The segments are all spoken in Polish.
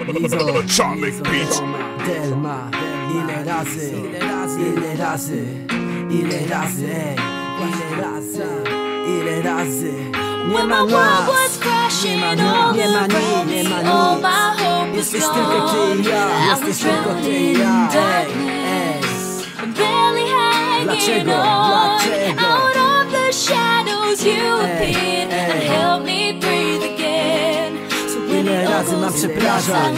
Atomic Beats. Delma, ile razy, ile razy, ile razy, ile razy, ej, ile razy, ile razy. Nie When ma my world was nas, crashing, nie ma all nic, nie ma the nic, nie friends, ma all nic. my hope was Jesteś tylko ty gone. i ja, I jesteś was tylko ty drowning i in ja, ej, darkness, ej. barely hanging Dlaczego? on. Dlaczego? Out of the shadows you Ej, appeared and ej. helped me razy mam przepraszać?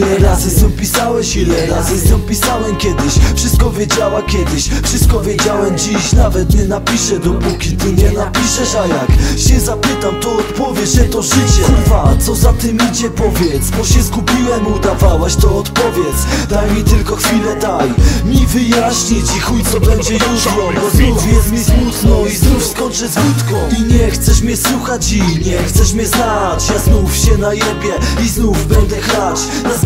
Ile razy z nią pisałeś, ile razy z nią pisałem kiedyś? Wszystko wiedziała kiedyś, wszystko wiedziałem dziś. Nawet nie napiszę, dopóki ty nie napiszesz. A jak się zapytam, to odpowiesz, że to życie. Kurwa, co za tym idzie, powiedz? Bo się zgubiłem, udawałaś, to odpowiedz. Daj mi tylko chwilę, daj mi wyjaśnić I chuj, co będzie jutro Bo znów jest mi smutno i znów skończę z wódką I nie chcesz mnie słuchać i nie chcesz mnie znać. Ja znów się najebię i znów będę chlać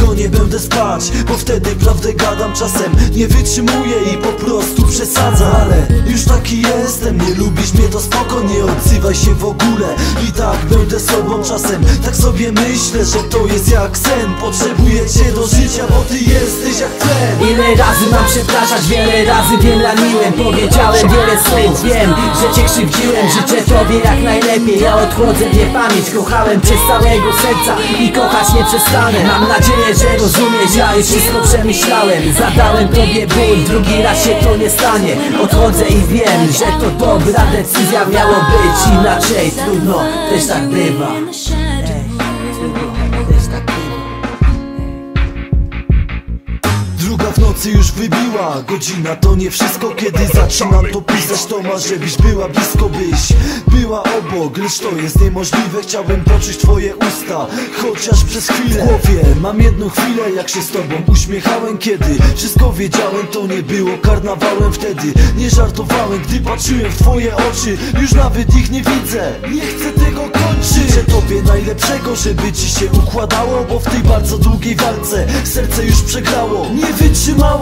zgonie będę spać, bo wtedy prawdę gadam Czasem. Nie wytrzymuję i po prostu przesadzam Ale już taki jestem, nie lubisz mnie to spoko Nie odzywaj się w ogóle. I tak będę sobą Czasem. Tak sobie myślę, że to jest jak sen. Potrzebuję cię do życia, bo ty jesteś jak tlen. Ile razy mam przepraszać, wiele razy wiem raniłem. Powiedziałem wiele słów, wiem, że cię krzywdziłem. Życzę tobie jak najlepiej, ja odchodzę w niepamięć Kochałem cię z całego serca i kochać nie przestanę. Mam nadzieję, że rozumiesz, ja już wszystko przemyślałem. Zadałem tobie ból, drugi raz się to nie stanie. Odchodzę i wiem, że to dobra decyzja. Miało być Inaczej trudno, też tak bywa nocy już wybiła. Godzina to nie wszystko Kiedy zaczynam to pisać. To masz żebyś była blisko byś Była obok, lecz to jest niemożliwe. Chciałbym poczuć twoje usta Chociaż przez chwilę. W głowie mam jedną chwilę Jak się z tobą uśmiechałem Kiedy. Wszystko wiedziałem To nie było karnawałem wtedy. Nie żartowałem Gdy patrzyłem w twoje oczy. Już nawet ich nie widzę Nie chcę tego kończyć. Życzę tobie najlepszego Żeby ci się układało Bo w tej bardzo długiej walce Serce już przegrało. Nie wytrzymało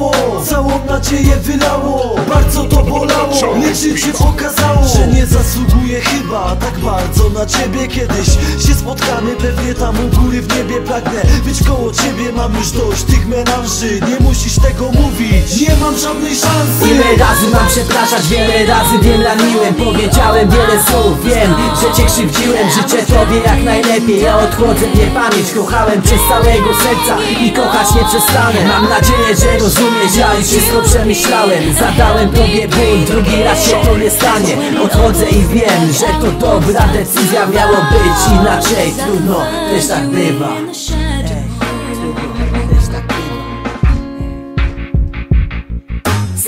Całą nadzieję wylało Bardzo to bolało Lecz życie pokazało Że nie zasługuję chyba Tak bardzo na ciebie Kiedyś. się spotkamy Pewnie tam u góry w niebie Pragnę. Być koło ciebie Mam już dość tych melanży Nie musisz tego mówić. Nie mam żadnej szansy. Ile razy mam przepraszać, wiele razy wiem raniłem. Powiedziałem wiele słów, wiem, że cię krzywdziłem. Życzę tobie jak najlepiej, ja odchodzę w niepamięć Kochałem cię z całego serca i kochać nie przestanę. Mam nadzieję, że rozumiesz, ja już wszystko przemyślałem. Zadałem tobie ból, drugi raz się to nie stanie. Odchodzę i wiem, że to dobra decyzja miało być Inaczej trudno, też tak bywa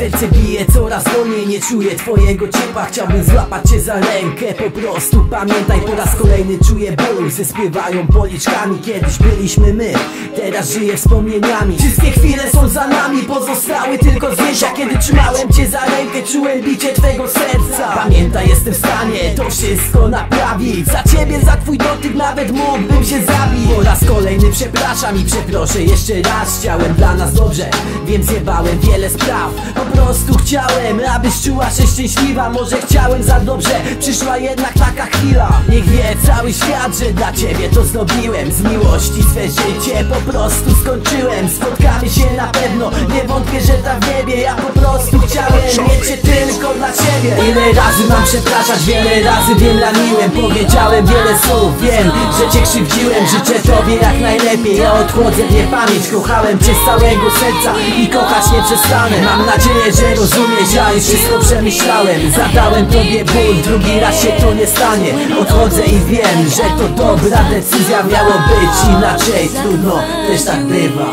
Serce bije coraz wolniej, nie czuję twojego ciepła. Chciałbym złapać cię za rękę, po prostu pamiętaj Po raz kolejny czuję ból, zespływają policzkami Kiedyś byliśmy my, teraz żyję wspomnieniami. Wszystkie chwile są za nami, pozostały tylko zdjęcia. Kiedy trzymałem cię za rękę, czułem bicie twego serca. Pamiętaj, jestem w stanie to wszystko naprawić. Za ciebie, za twój dotyk nawet mógłbym się zabić przepraszam i przeproszę jeszcze raz. Chciałem dla nas dobrze, więc zjebałem wiele spraw. Po prostu chciałem, abyś czuła się szczęśliwa. Może chciałem za dobrze, przyszła jednak taka chwila. Niech wie cały świat, że dla ciebie to zrobiłem. Z miłości swe życie po prostu skończyłem. Spotkamy się na pewno, nie wątpię, że tam w niebie. Ja po prostu chciałem mieć cię tylko dla ciebie Ile razy mam przepraszać, wiele razy wiem raniłem. Powiedziałem wiele słów, wiem, że cię krzywdziłem. Życzę tobie jak najlepiej, ja odchodzę w niepamięć Kochałem cię z całego serca i kochać nie przestanę. Mam nadzieję, że rozumiesz, ja już wszystko przemyślałem. Zadałem tobie ból, drugi raz się to nie stanie. Odchodzę i wiem, że to dobra decyzja miało być Inaczej. Trudno, też tak bywa.